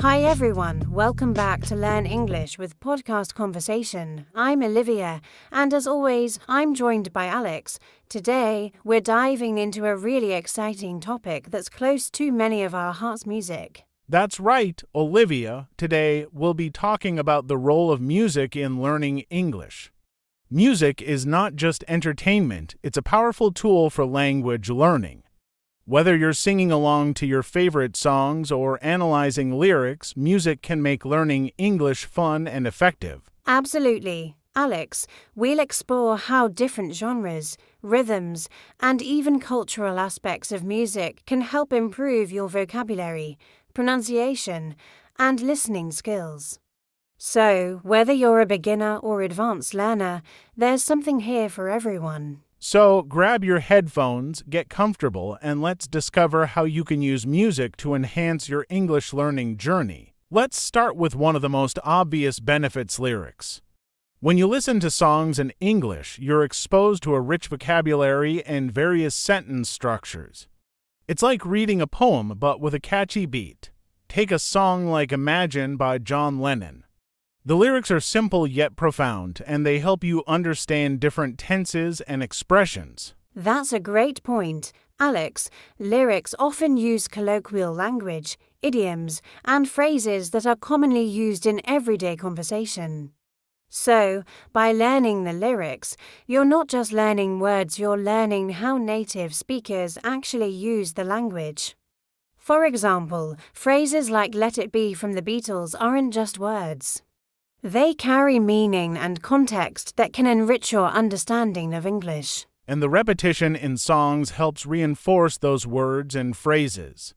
Hi everyone, welcome back to Learn English with Podcast Conversation. I'm Olivia, and as always, I'm joined by Alex. Today, we're diving into a really exciting topic that's close to many of our hearts' music. That's right, Olivia. Today, we'll be talking about the role of music in learning English. Music is not just entertainment, it's a powerful tool for language learning. Whether you're singing along to your favorite songs or analyzing lyrics, music can make learning English fun and effective. Absolutely. Alex, we'll explore how different genres, rhythms, and even cultural aspects of music can help improve your vocabulary, pronunciation, and listening skills. So, whether you're a beginner or advanced learner, there's something here for everyone. So grab your headphones, get comfortable, and let's discover how you can use music to enhance your English learning journey. Let's start with one of the most obvious benefits lyrics. When you listen to songs in English, you're exposed to a rich vocabulary and various sentence structures. It's like reading a poem but with a catchy beat. Take a song like Imagine by John Lennon. The lyrics are simple yet profound, and they help you understand different tenses and expressions. That's a great point. Alex, lyrics often use colloquial language, idioms, and phrases that are commonly used in everyday conversation. So, by learning the lyrics, you're not just learning words, you're learning how native speakers actually use the language. For example, phrases like Let It Be from the Beatles aren't just words. They carry meaning and context that can enrich your understanding of English. And the repetition in songs helps reinforce those words and phrases.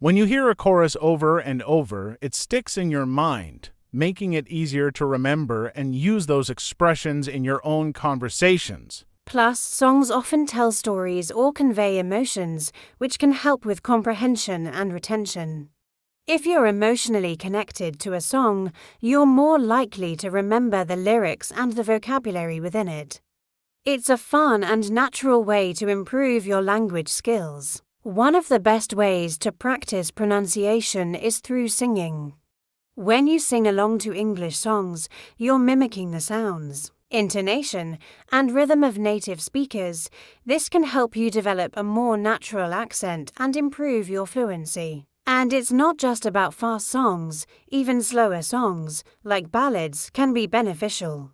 When you hear a chorus over and over, it sticks in your mind, making it easier to remember and use those expressions in your own conversations. Plus, songs often tell stories or convey emotions, which can help with comprehension and retention. If you're emotionally connected to a song, you're more likely to remember the lyrics and the vocabulary within it. It's a fun and natural way to improve your language skills. One of the best ways to practice pronunciation is through singing. When you sing along to English songs, you're mimicking the sounds, intonation, and rhythm of native speakers. This can help you develop a more natural accent and improve your fluency. And it's not just about fast songs, even slower songs, like ballads, can be beneficial.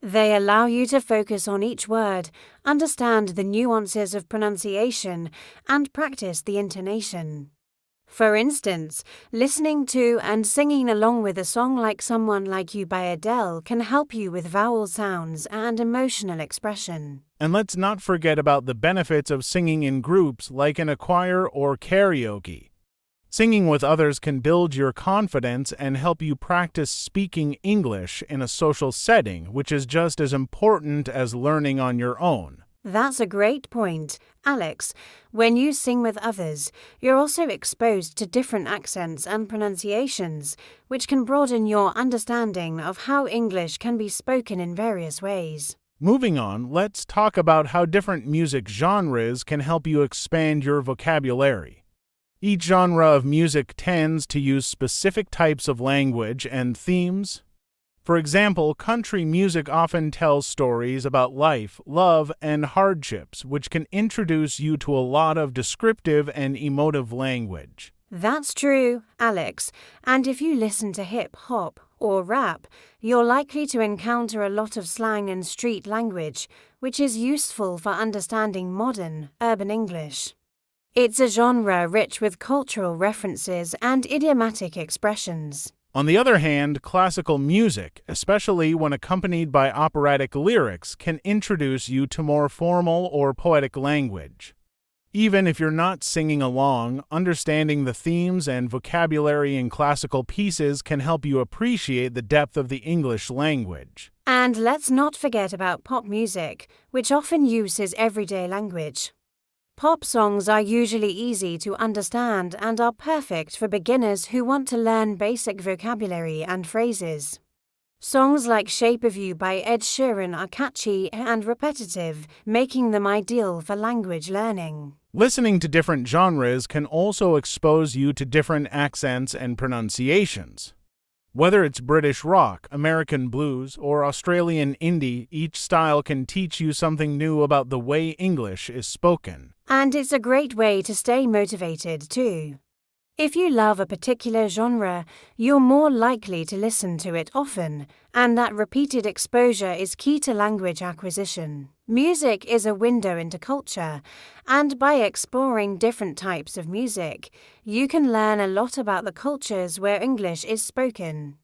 They allow you to focus on each word, understand the nuances of pronunciation, and practice the intonation. For instance, listening to and singing along with a song like Someone Like You by Adele can help you with vowel sounds and emotional expression. And let's not forget about the benefits of singing in groups like in a choir or karaoke. Singing with others can build your confidence and help you practice speaking English in a social setting, which is just as important as learning on your own. That's a great point. Alex, when you sing with others, you're also exposed to different accents and pronunciations, which can broaden your understanding of how English can be spoken in various ways. Moving on, let's talk about how different music genres can help you expand your vocabulary. Each genre of music tends to use specific types of language and themes. For example, country music often tells stories about life, love, and hardships, which can introduce you to a lot of descriptive and emotive language. That's true, Alex. And if you listen to hip hop or rap, you're likely to encounter a lot of slang and street language, which is useful for understanding modern, urban English. It's a genre rich with cultural references and idiomatic expressions. On the other hand, classical music, especially when accompanied by operatic lyrics, can introduce you to more formal or poetic language. Even if you're not singing along, understanding the themes and vocabulary in classical pieces can help you appreciate the depth of the English language. And let's not forget about pop music, which often uses everyday language. Pop songs are usually easy to understand and are perfect for beginners who want to learn basic vocabulary and phrases. Songs like Shape of You by Ed Sheeran are catchy and repetitive, making them ideal for language learning. Listening to different genres can also expose you to different accents and pronunciations. Whether it's British rock, American blues, or Australian indie, each style can teach you something new about the way English is spoken. And it's a great way to stay motivated, too. If you love a particular genre, you're more likely to listen to it often, and that repeated exposure is key to language acquisition. Music is a window into culture, and by exploring different types of music, you can learn a lot about the cultures where English is spoken.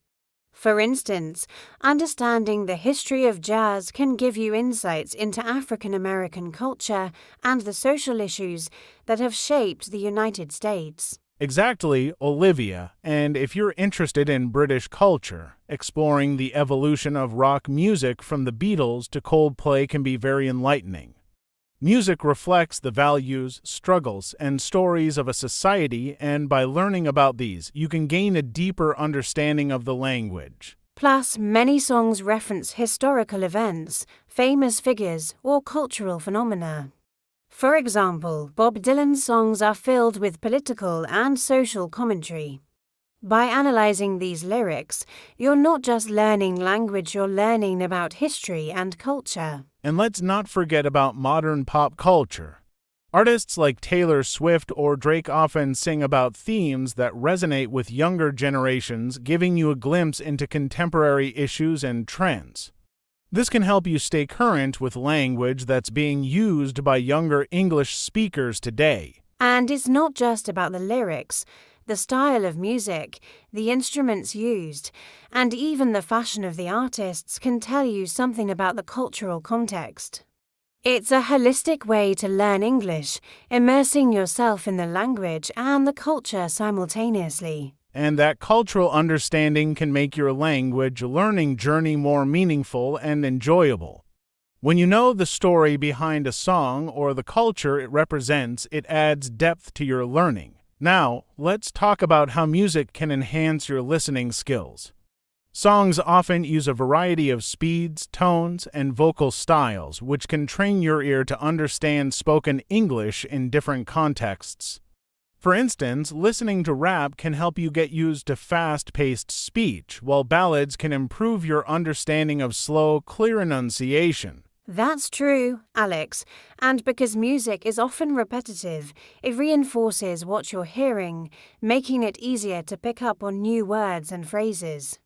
For instance, understanding the history of jazz can give you insights into African American culture and the social issues that have shaped the United States. Exactly, Olivia, and if you're interested in British culture, exploring the evolution of rock music from the Beatles to Coldplay can be very enlightening. Music reflects the values, struggles, and stories of a society, and by learning about these, you can gain a deeper understanding of the language. Plus, many songs reference historical events, famous figures, or cultural phenomena. For example, Bob Dylan's songs are filled with political and social commentary. By analyzing these lyrics, you're not just learning language, you're learning about history and culture. And let's not forget about modern pop culture. Artists like Taylor Swift or Drake often sing about themes that resonate with younger generations, giving you a glimpse into contemporary issues and trends. This can help you stay current with language that's being used by younger English speakers today. And it's not just about the lyrics, the style of music, the instruments used, and even the fashion of the artists can tell you something about the cultural context. It's a holistic way to learn English, immersing yourself in the language and the culture simultaneously and that cultural understanding can make your language learning journey more meaningful and enjoyable. When you know the story behind a song or the culture it represents, it adds depth to your learning. Now, let's talk about how music can enhance your listening skills. Songs often use a variety of speeds, tones, and vocal styles, which can train your ear to understand spoken English in different contexts. For instance, listening to rap can help you get used to fast paced speech, while ballads can improve your understanding of slow, clear enunciation. That's true, Alex. And because music is often repetitive, it reinforces what you're hearing, making it easier to pick up on new words and phrases.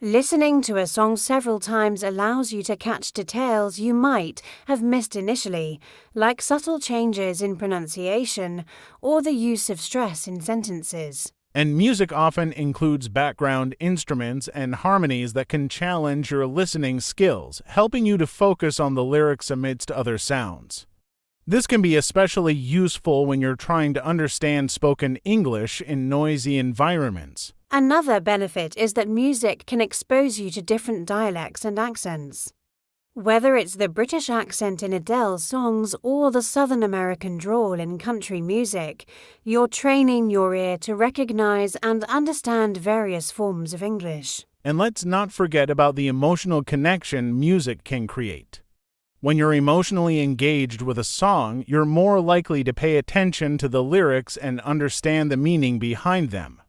Listening to a song several times allows you to catch details you might have missed initially, like subtle changes in pronunciation or the use of stress in sentences. And music often includes background instruments and harmonies that can challenge your listening skills, helping you to focus on the lyrics amidst other sounds. This can be especially useful when you're trying to understand spoken English in noisy environments. Another benefit is that music can expose you to different dialects and accents. Whether it's the British accent in Adele's songs or the Southern American drawl in country music, you're training your ear to recognize and understand various forms of English. And let's not forget about the emotional connection music can create. When you're emotionally engaged with a song, you're more likely to pay attention to the lyrics and understand the meaning behind them.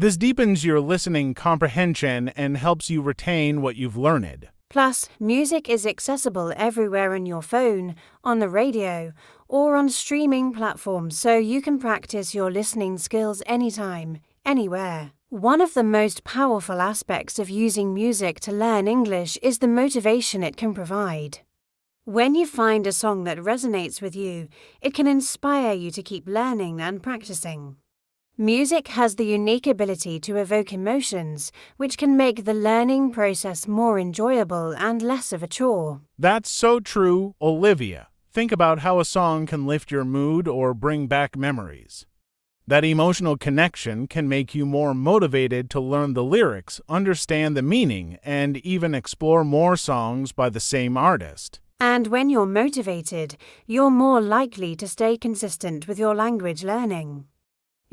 This deepens your listening comprehension and helps you retain what you've learned. Plus, music is accessible everywhere on your phone, on the radio, or on streaming platforms so you can practice your listening skills anytime, anywhere. One of the most powerful aspects of using music to learn English is the motivation it can provide. When you find a song that resonates with you, it can inspire you to keep learning and practicing. Music has the unique ability to evoke emotions, which can make the learning process more enjoyable and less of a chore. That's so true, Olivia. Think about how a song can lift your mood or bring back memories. That emotional connection can make you more motivated to learn the lyrics, understand the meaning, and even explore more songs by the same artist. And when you're motivated, you're more likely to stay consistent with your language learning.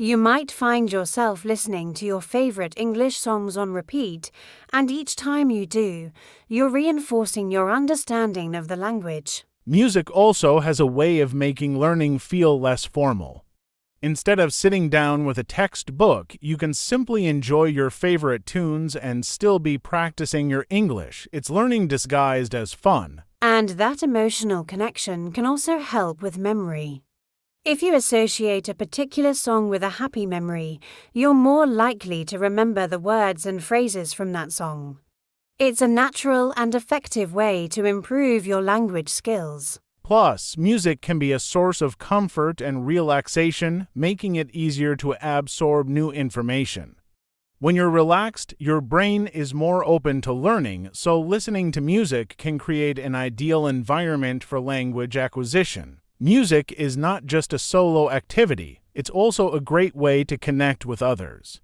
You might find yourself listening to your favorite English songs on repeat, and each time you do, you're reinforcing your understanding of the language. Music also has a way of making learning feel less formal. Instead of sitting down with a textbook, you can simply enjoy your favorite tunes and still be practicing your English. It's learning disguised as fun. And that emotional connection can also help with memory. If you associate a particular song with a happy memory, you're more likely to remember the words and phrases from that song. It's a natural and effective way to improve your language skills. Plus, music can be a source of comfort and relaxation, making it easier to absorb new information. When you're relaxed, your brain is more open to learning, so listening to music can create an ideal environment for language acquisition. Music is not just a solo activity, it's also a great way to connect with others.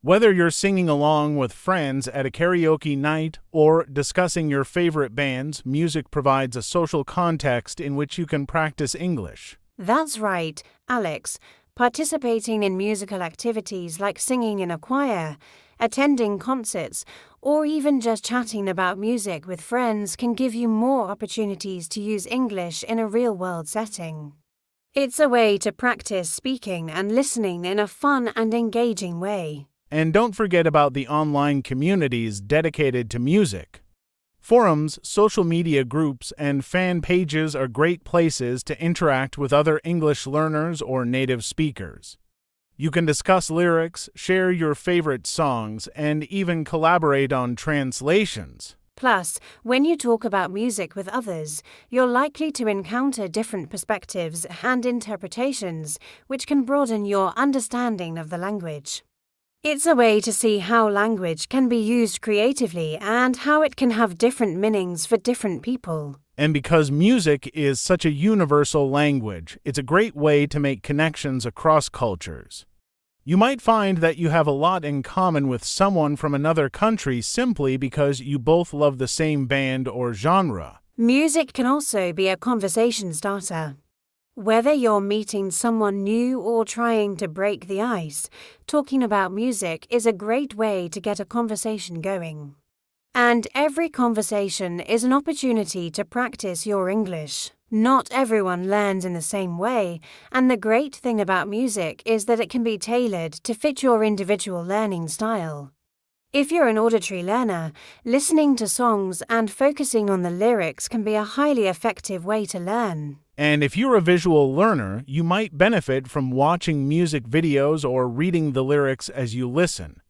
Whether you're singing along with friends at a karaoke night or discussing your favorite bands, music provides a social context in which you can practice English. That's right, Alex. Participating in musical activities like singing in a choir, attending concerts, or even just chatting about music with friends can give you more opportunities to use English in a real world setting. It's a way to practice speaking and listening in a fun and engaging way. And don't forget about the online communities dedicated to music. Forums, social media groups, and fan pages are great places to interact with other English learners or native speakers. You can discuss lyrics, share your favorite songs, and even collaborate on translations. Plus, when you talk about music with others, you're likely to encounter different perspectives and interpretations, which can broaden your understanding of the language. It's a way to see how language can be used creatively and how it can have different meanings for different people. And because music is such a universal language, it's a great way to make connections across cultures. You might find that you have a lot in common with someone from another country simply because you both love the same band or genre. Music can also be a conversation starter. Whether you're meeting someone new or trying to break the ice, talking about music is a great way to get a conversation going. And every conversation is an opportunity to practice your English. Not everyone learns in the same way, and the great thing about music is that it can be tailored to fit your individual learning style. If you're an auditory learner, listening to songs and focusing on the lyrics can be a highly effective way to learn. And if you're a visual learner, you might benefit from watching music videos or reading the lyrics as you listen.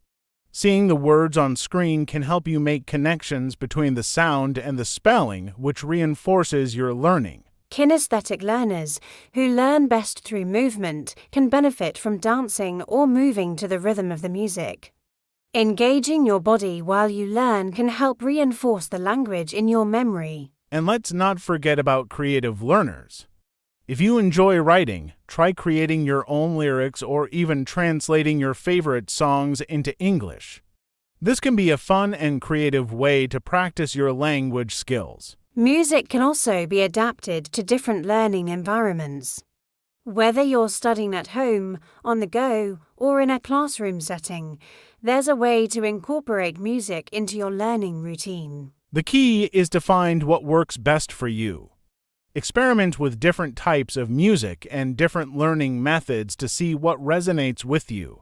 Seeing the words on screen can help you make connections between the sound and the spelling, which reinforces your learning. Kinesthetic learners, who learn best through movement, can benefit from dancing or moving to the rhythm of the music. Engaging your body while you learn can help reinforce the language in your memory. And let's not forget about creative learners. If you enjoy writing, try creating your own lyrics or even translating your favorite songs into English. This can be a fun and creative way to practice your language skills. Music can also be adapted to different learning environments. Whether you're studying at home, on the go, or in a classroom setting, there's a way to incorporate music into your learning routine. The key is to find what works best for you. Experiment with different types of music and different learning methods to see what resonates with you.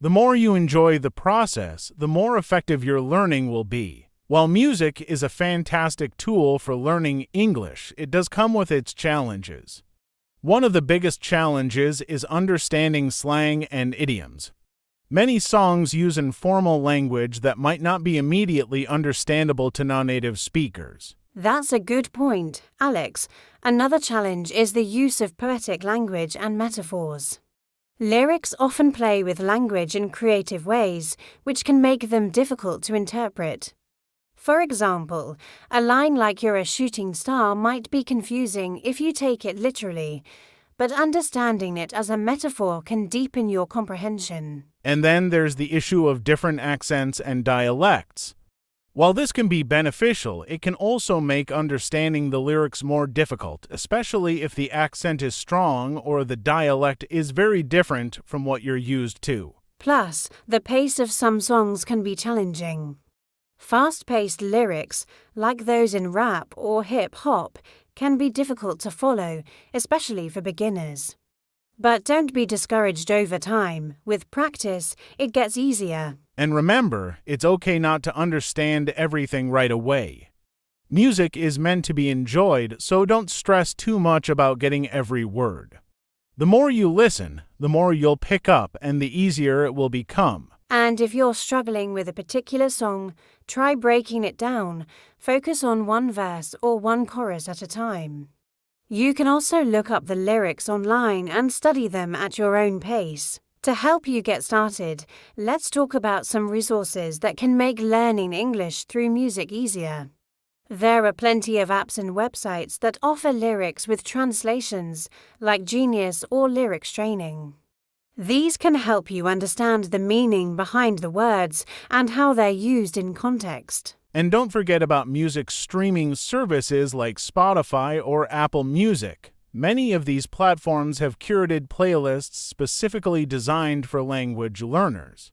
The more you enjoy the process, the more effective your learning will be. While music is a fantastic tool for learning English, it does come with its challenges. One of the biggest challenges is understanding slang and idioms. Many songs use informal language that might not be immediately understandable to non native speakers. That's a good point, Alex. Another challenge is the use of poetic language and metaphors. Lyrics often play with language in creative ways, which can make them difficult to interpret. For example, a line like You're a shooting star might be confusing if you take it literally, but understanding it as a metaphor can deepen your comprehension. And then there's the issue of different accents and dialects. While this can be beneficial, it can also make understanding the lyrics more difficult, especially if the accent is strong or the dialect is very different from what you're used to. Plus, the pace of some songs can be challenging. Fast paced lyrics, like those in rap or hip hop, can be difficult to follow, especially for beginners. But don't be discouraged over time. With practice, it gets easier. And remember, it's okay not to understand everything right away. Music is meant to be enjoyed, so don't stress too much about getting every word. The more you listen, the more you'll pick up and the easier it will become. And if you're struggling with a particular song, try breaking it down. Focus on one verse or one chorus at a time. You can also look up the lyrics online and study them at your own pace. To help you get started, let's talk about some resources that can make learning English through music easier. There are plenty of apps and websites that offer lyrics with translations, like Genius or Lyrics Training. These can help you understand the meaning behind the words and how they're used in context. And don't forget about music streaming services like Spotify or Apple Music. Many of these platforms have curated playlists specifically designed for language learners.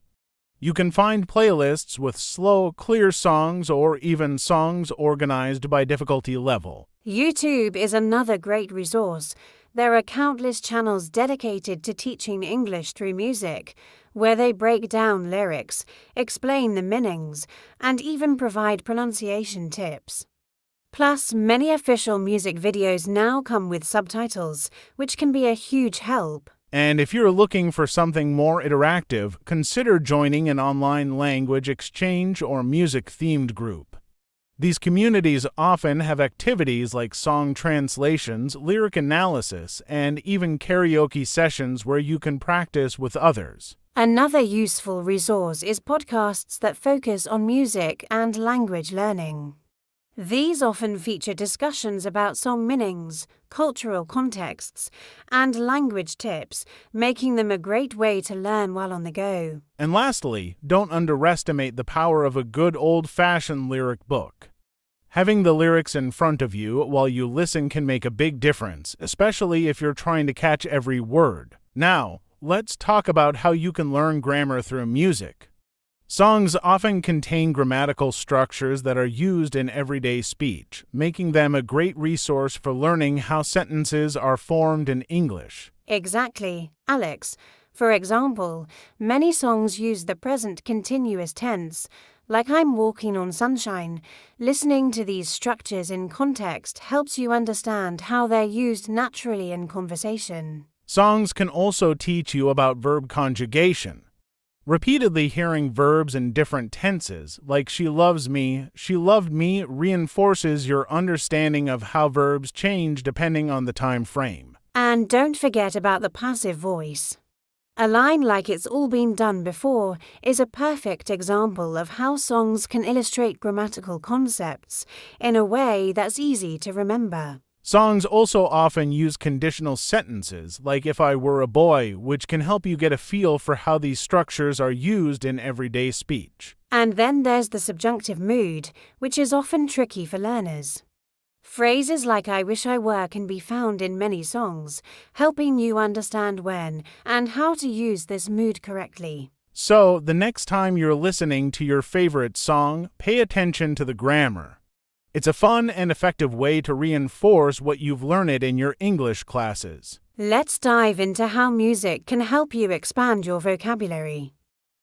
You can find playlists with slow, clear songs or even songs organized by difficulty level. YouTube is another great resource. There are countless channels dedicated to teaching English through music where they break down lyrics, explain the meanings, and even provide pronunciation tips. Plus, many official music videos now come with subtitles, which can be a huge help. And if you're looking for something more interactive, consider joining an online language exchange or music themed group. These communities often have activities like song translations, lyric analysis, and even karaoke sessions where you can practice with others. Another useful resource is podcasts that focus on music and language learning. These often feature discussions about song meanings, cultural contexts, and language tips, making them a great way to learn while on the go. And lastly, don't underestimate the power of a good old fashioned lyric book. Having the lyrics in front of you while you listen can make a big difference, especially if you're trying to catch every word. Now, let's talk about how you can learn grammar through music. Songs often contain grammatical structures that are used in everyday speech, making them a great resource for learning how sentences are formed in English. Exactly, Alex. For example, many songs use the present continuous tense, like I'm walking on sunshine. Listening to these structures in context helps you understand how they're used naturally in conversation. Songs can also teach you about verb conjugation. Repeatedly hearing verbs in different tenses, like she loves me, she loved me, reinforces your understanding of how verbs change depending on the time frame. And don't forget about the passive voice. A line like It's All Been Done Before is a perfect example of how songs can illustrate grammatical concepts in a way that's easy to remember. Songs also often use conditional sentences, like if I were a boy, which can help you get a feel for how these structures are used in everyday speech. And then there's the subjunctive mood, which is often tricky for learners. Phrases like I wish I were can be found in many songs, helping you understand when and how to use this mood correctly. So, the next time you're listening to your favorite song, pay attention to the grammar. It's a fun and effective way to reinforce what you've learned in your English classes. Let's dive into how music can help you expand your vocabulary.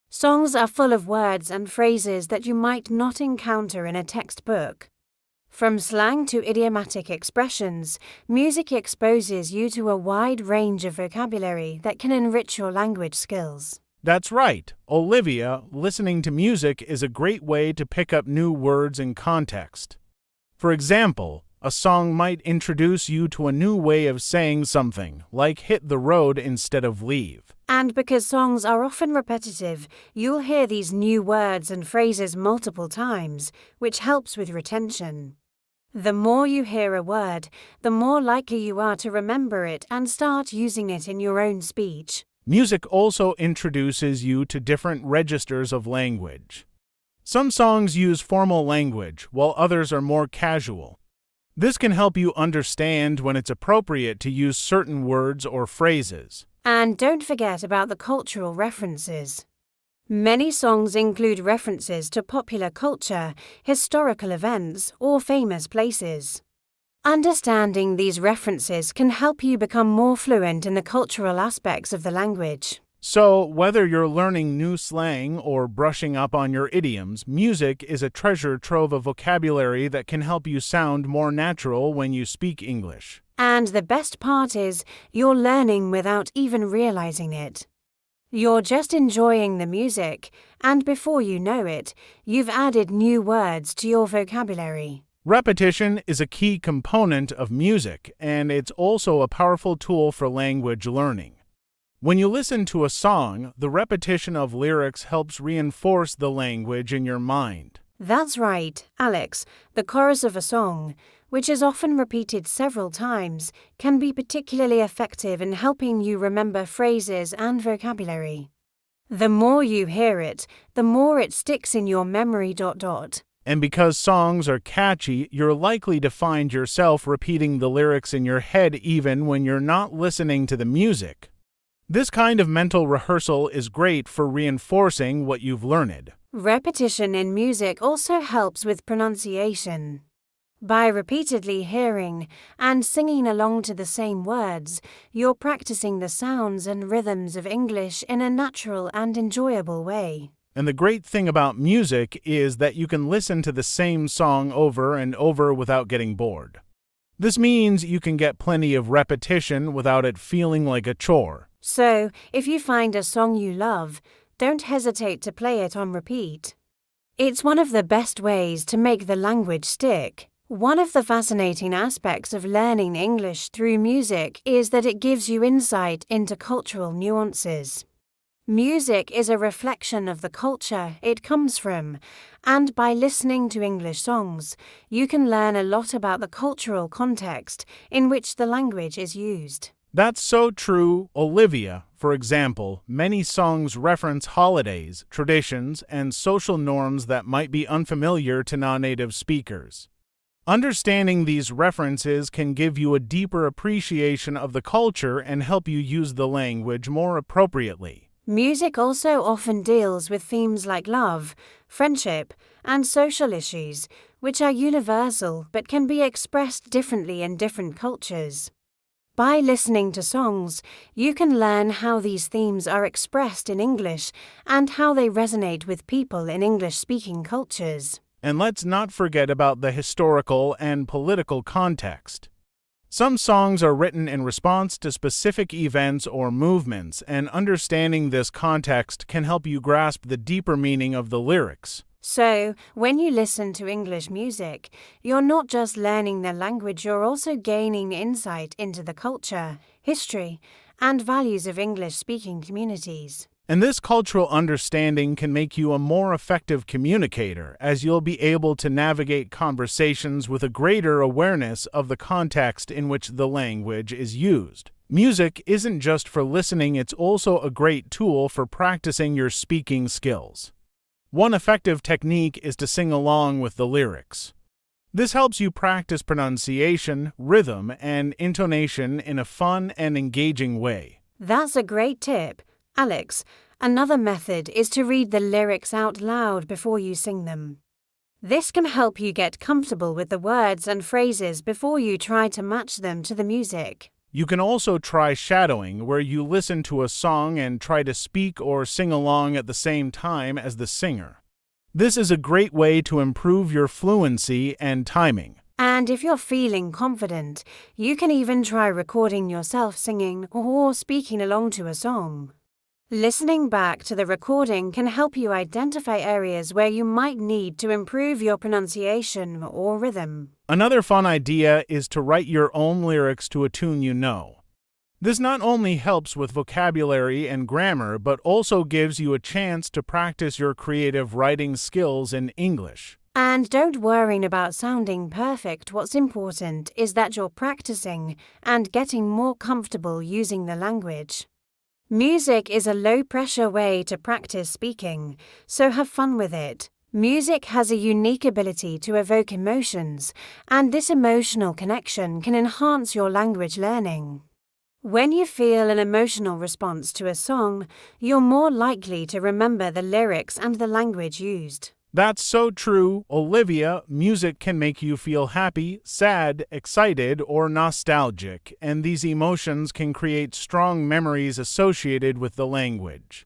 Songs are full of words and phrases that you might not encounter in a textbook. From slang to idiomatic expressions, music exposes you to a wide range of vocabulary that can enrich your language skills. That's right, Olivia. Listening to music is a great way to pick up new words in context. For example, a song might introduce you to a new way of saying something, like hit the road instead of leave. And because songs are often repetitive, you'll hear these new words and phrases multiple times, which helps with retention. The more you hear a word, the more likely you are to remember it and start using it in your own speech. Music also introduces you to different registers of language. Some songs use formal language, while others are more casual. This can help you understand when it's appropriate to use certain words or phrases. And don't forget about the cultural references. Many songs include references to popular culture, historical events, or famous places. Understanding these references can help you become more fluent in the cultural aspects of the language. So, whether you're learning new slang or brushing up on your idioms, music is a treasure trove of vocabulary that can help you sound more natural when you speak English. And the best part is, you're learning without even realizing it. You're just enjoying the music, and before you know it, you've added new words to your vocabulary. Repetition is a key component of music, and it's also a powerful tool for language learning. When you listen to a song, the repetition of lyrics helps reinforce the language in your mind. That's right, Alex. The chorus of a song, which is often repeated several times, can be particularly effective in helping you remember phrases and vocabulary. The more you hear it, the more it sticks in your memory. Dot dot. And because songs are catchy, you're likely to find yourself repeating the lyrics in your head even when you're not listening to the music. This kind of mental rehearsal is great for reinforcing what you've learned. Repetition in music also helps with pronunciation. By repeatedly hearing and singing along to the same words, you're practicing the sounds and rhythms of English in a natural and enjoyable way. And the great thing about music is that you can listen to the same song over and over without getting bored. This means you can get plenty of repetition without it feeling like a chore. So, if you find a song you love, don't hesitate to play it on repeat. It's one of the best ways to make the language stick. One of the fascinating aspects of learning English through music is that it gives you insight into cultural nuances. Music is a reflection of the culture it comes from, and by listening to English songs, you can learn a lot about the cultural context in which the language is used. That's so true. Olivia, for example, many songs reference holidays, traditions, and social norms that might be unfamiliar to non native speakers. Understanding these references can give you a deeper appreciation of the culture and help you use the language more appropriately. Music also often deals with themes like love, friendship, and social issues, which are universal but can be expressed differently in different cultures. By listening to songs, you can learn how these themes are expressed in English and how they resonate with people in English speaking cultures. And let's not forget about the historical and political context. Some songs are written in response to specific events or movements, and understanding this context can help you grasp the deeper meaning of the lyrics. So, when you listen to English music, you're not just learning the language, you're also gaining insight into the culture, history, and values of English speaking communities. And this cultural understanding can make you a more effective communicator, as you'll be able to navigate conversations with a greater awareness of the context in which the language is used. Music isn't just for listening, it's also a great tool for practicing your speaking skills. One effective technique is to sing along with the lyrics. This helps you practice pronunciation, rhythm, and intonation in a fun and engaging way. That's a great tip. Alex, another method is to read the lyrics out loud before you sing them. This can help you get comfortable with the words and phrases before you try to match them to the music. You can also try shadowing, where you listen to a song and try to speak or sing along at the same time as the singer. This is a great way to improve your fluency and timing. And if you're feeling confident, you can even try recording yourself singing or speaking along to a song. Listening back to the recording can help you identify areas where you might need to improve your pronunciation or rhythm. Another fun idea is to write your own lyrics to a tune you know. This not only helps with vocabulary and grammar, but also gives you a chance to practice your creative writing skills in English. And don't worry about sounding perfect. What's important is that you're practicing and getting more comfortable using the language. Music is a low pressure way to practice speaking, so have fun with it. Music has a unique ability to evoke emotions, and this emotional connection can enhance your language learning. When you feel an emotional response to a song, you're more likely to remember the lyrics and the language used. That's so true, Olivia. Music can make you feel happy, sad, excited, or nostalgic, and these emotions can create strong memories associated with the language.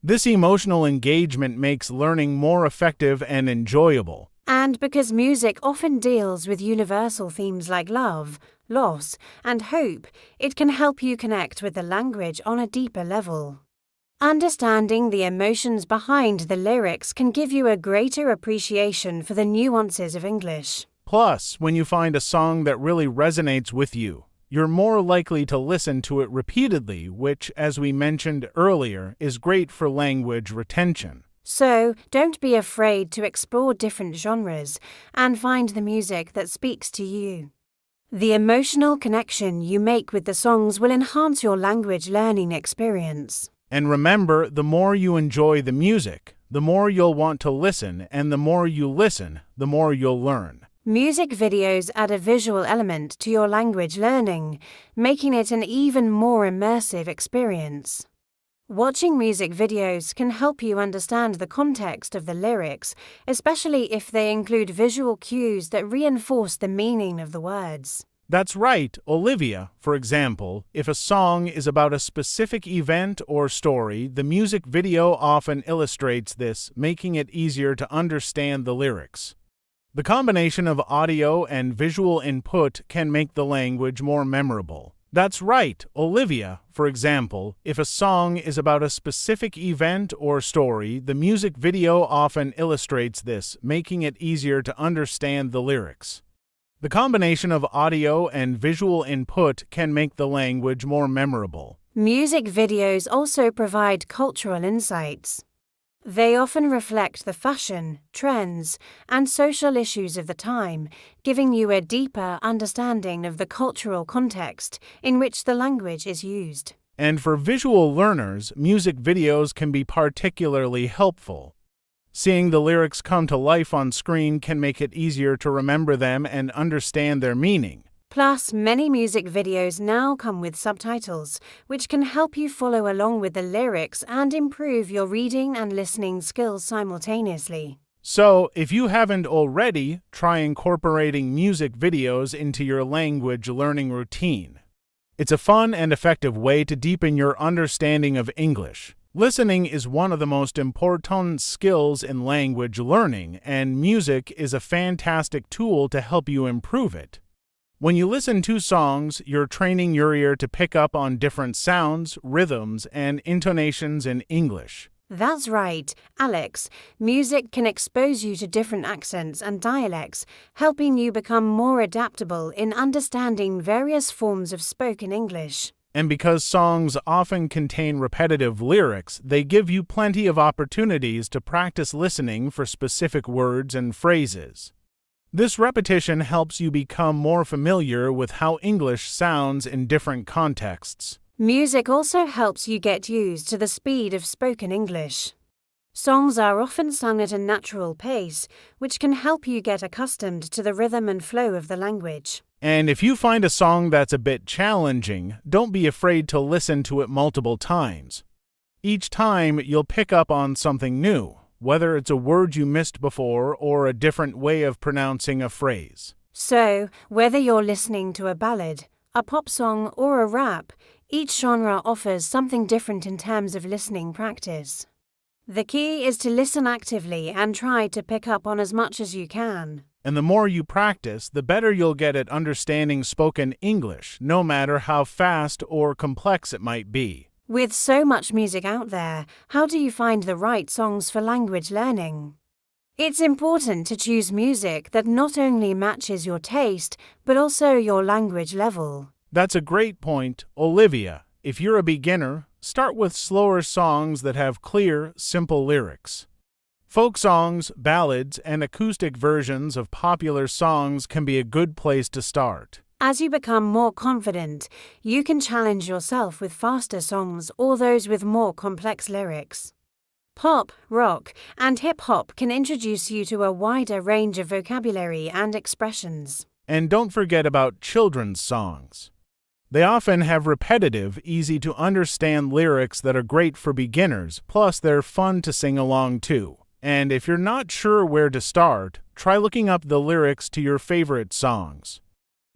This emotional engagement makes learning more effective and enjoyable. And because music often deals with universal themes like love, loss, and hope, it can help you connect with the language on a deeper level. Understanding the emotions behind the lyrics can give you a greater appreciation for the nuances of English. Plus, when you find a song that really resonates with you, you're more likely to listen to it repeatedly, which, as we mentioned earlier, is great for language retention. So, don't be afraid to explore different genres and find the music that speaks to you. The emotional connection you make with the songs will enhance your language learning experience. And remember, the more you enjoy the music, the more you'll want to listen, and the more you listen, the more you'll learn. Music videos add a visual element to your language learning, making it an even more immersive experience. Watching music videos can help you understand the context of the lyrics, especially if they include visual cues that reinforce the meaning of the words. That's right, Olivia. For example, if a song is about a specific event or story, the music video often illustrates this, making it easier to understand the lyrics. The combination of audio and visual input can make the language more memorable. That's right, Olivia. For example, if a song is about a specific event or story, the music video often illustrates this, making it easier to understand the lyrics. The combination of audio and visual input can make the language more memorable. Music videos also provide cultural insights. They often reflect the fashion, trends, and social issues of the time, giving you a deeper understanding of the cultural context in which the language is used. And for visual learners, music videos can be particularly helpful. Seeing the lyrics come to life on screen can make it easier to remember them and understand their meaning. Plus, many music videos now come with subtitles, which can help you follow along with the lyrics and improve your reading and listening skills simultaneously. So, if you haven't already, try incorporating music videos into your language learning routine. It's a fun and effective way to deepen your understanding of English. Listening is one of the most important skills in language learning, and music is a fantastic tool to help you improve it. When you listen to songs, you're training your ear to pick up on different sounds, rhythms, and intonations in English. That's right, Alex. Music can expose you to different accents and dialects, helping you become more adaptable in understanding various forms of spoken English. And because songs often contain repetitive lyrics, they give you plenty of opportunities to practice listening for specific words and phrases. This repetition helps you become more familiar with how English sounds in different contexts. Music also helps you get used to the speed of spoken English. Songs are often sung at a natural pace, which can help you get accustomed to the rhythm and flow of the language. And if you find a song that's a bit challenging, don't be afraid to listen to it multiple times. Each time, you'll pick up on something new whether it's a word you missed before or a different way of pronouncing a phrase. So, whether you're listening to a ballad, a pop song, or a rap, each genre offers something different in terms of listening practice. The key is to listen actively and try to pick up on as much as you can. And the more you practice, the better you'll get at understanding spoken English, no matter how fast or complex it might be. With so much music out there, how do you find the right songs for language learning? It's important to choose music that not only matches your taste, but also your language level. That's a great point, Olivia. If you're a beginner, start with slower songs that have clear, simple lyrics. Folk songs, ballads, and acoustic versions of popular songs can be a good place to start. As you become more confident, you can challenge yourself with faster songs or those with more complex lyrics. Pop, rock, and hip hop can introduce you to a wider range of vocabulary and expressions. And don't forget about children's songs. They often have repetitive, easy to understand lyrics that are great for beginners, plus, they're fun to sing along to. And if you're not sure where to start, try looking up the lyrics to your favorite songs.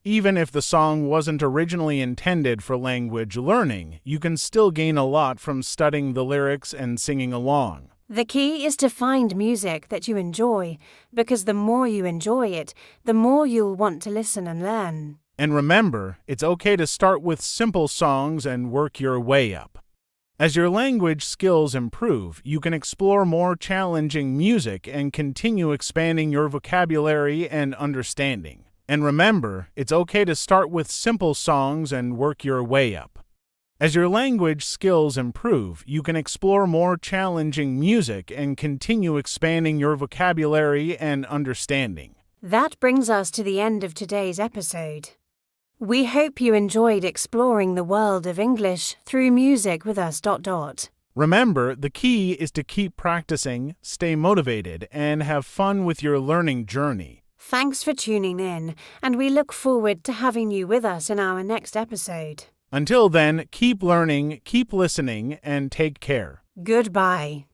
Even if the song wasn't originally intended for language learning, you can still gain a lot from studying the lyrics and singing along. The key is to find music that you enjoy, because the more you enjoy it, the more you'll want to listen and learn. And remember, it's okay to start with simple songs and work your way up. As your language skills improve, you can explore more challenging music and continue expanding your vocabulary and understanding. And remember, it's okay to start with simple songs and work your way up. As your language skills improve, you can explore more challenging music and continue expanding your vocabulary and understanding. That brings us to the end of today's episode. We hope you enjoyed exploring the world of English through music with us. Dot dot. Remember, the key is to keep practicing, stay motivated, and have fun with your learning journey. Thanks for tuning in, and we look forward to having you with us in our next episode. Until then, keep learning, keep listening, and take care. Goodbye.